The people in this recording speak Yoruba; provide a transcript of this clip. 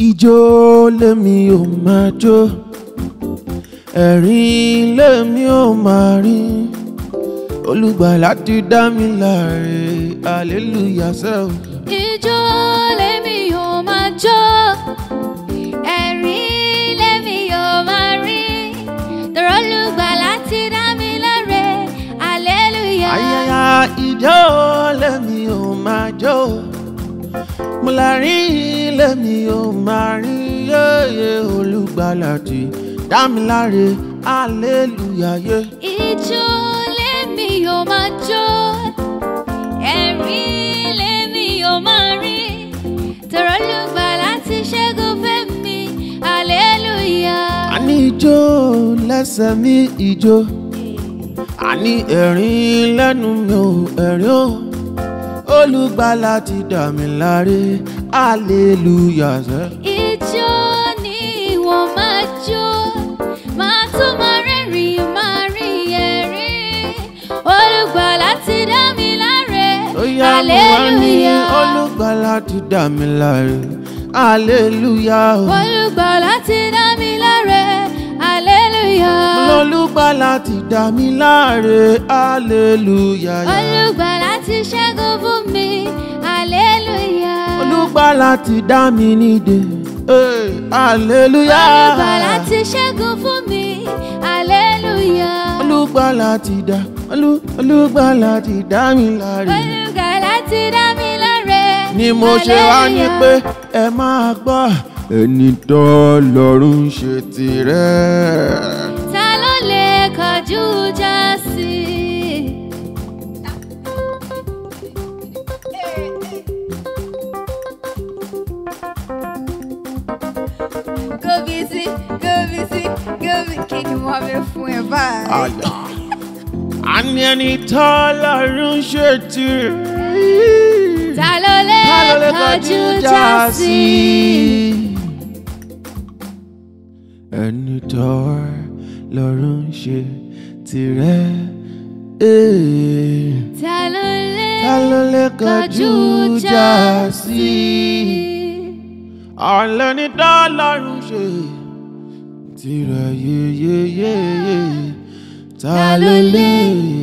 Ijó lèmi ò máa jó ẹ̀rín lèmi ò máa rín olùgbàlà ti dá mi láre hallelujah yourself. Ijó lèmi ò máa jó ẹ̀rín lèmi ò máa rín tọ̀rọ̀ olùgbàlà ti dá mi láre hallelujah. àyàyà ijó lèmi ò máa jó mo la rí ilé mi ò máa rí yéye olùgbàlà tí dá mi láre hallelujah yé. ìjọ lèmi ò máa jó ẹ̀rí lèmi ò máa rí tọrọ olùgbàlà ti ṣẹ́gun fẹ́ mi hallelujah. a ní ijó lẹ́sẹ̀ mi ijó a ní ẹ̀rín lẹ́nu mi ò ẹ̀rín o olùgbàlà ti dà mí láre hallelujah sẹ́. ìjọ ni wọ́n máa jó máa tún máa rẹ́rìn-ín máa rí ẹ̀rín olùgbàlà ti dà mí láre hallelujah. olùgbàlà ti dà mí láre hallelujah. olùgbàlà ti dà mí láre olùgbàlà ti dá mi láre aleluya. olùgbàlà ti ṣẹ́gun fún mi aleluya. olùgbàlà ti dá mi nídè aleluya. olùgbàlà ti ṣẹ́gun fún mi aleluya. olùgbàlà ti dá olùgbàlà ti dá mi láre. olùgbàlà ti dá mi láre. ni mo ṣe wá ní pé ẹ máa gbọ́ ẹni tó lọ́rùn ṣe tirẹ̀. vici, go vici, go vici. Quem que move eu fui, vai. Olha. A ní ẹni tọ́lọ́run ṣètò rí. Ta tirẹ̀. Ta ló lè ta ló lè kọjú já sí tìrẹ yeye ta ló lè.